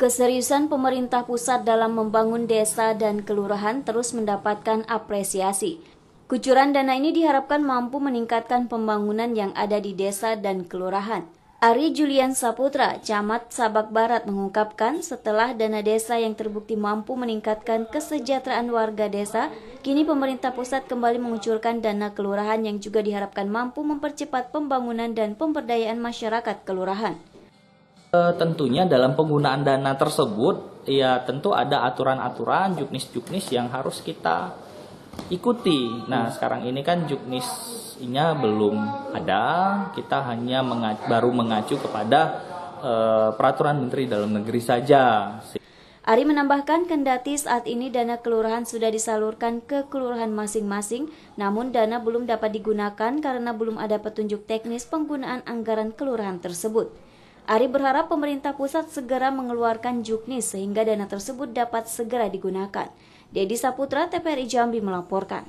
Keseriusan pemerintah pusat dalam membangun desa dan kelurahan terus mendapatkan apresiasi. Kucuran dana ini diharapkan mampu meningkatkan pembangunan yang ada di desa dan kelurahan. Ari Julian Saputra, Camat Sabak Barat mengungkapkan setelah dana desa yang terbukti mampu meningkatkan kesejahteraan warga desa, kini pemerintah pusat kembali mengucurkan dana kelurahan yang juga diharapkan mampu mempercepat pembangunan dan pemberdayaan masyarakat kelurahan. Eh, tentunya dalam penggunaan dana tersebut ya tentu ada aturan-aturan juknis-juknis yang harus kita ikuti. Nah sekarang ini kan juknisnya belum ada, kita hanya mengacu, baru mengacu kepada uh, peraturan Menteri Dalam Negeri saja. Ari menambahkan kendati saat ini dana kelurahan sudah disalurkan ke kelurahan masing-masing, namun dana belum dapat digunakan karena belum ada petunjuk teknis penggunaan anggaran kelurahan tersebut. Ari berharap pemerintah pusat segera mengeluarkan juknis sehingga dana tersebut dapat segera digunakan. Dedi Saputra, TPRI Jambi melaporkan.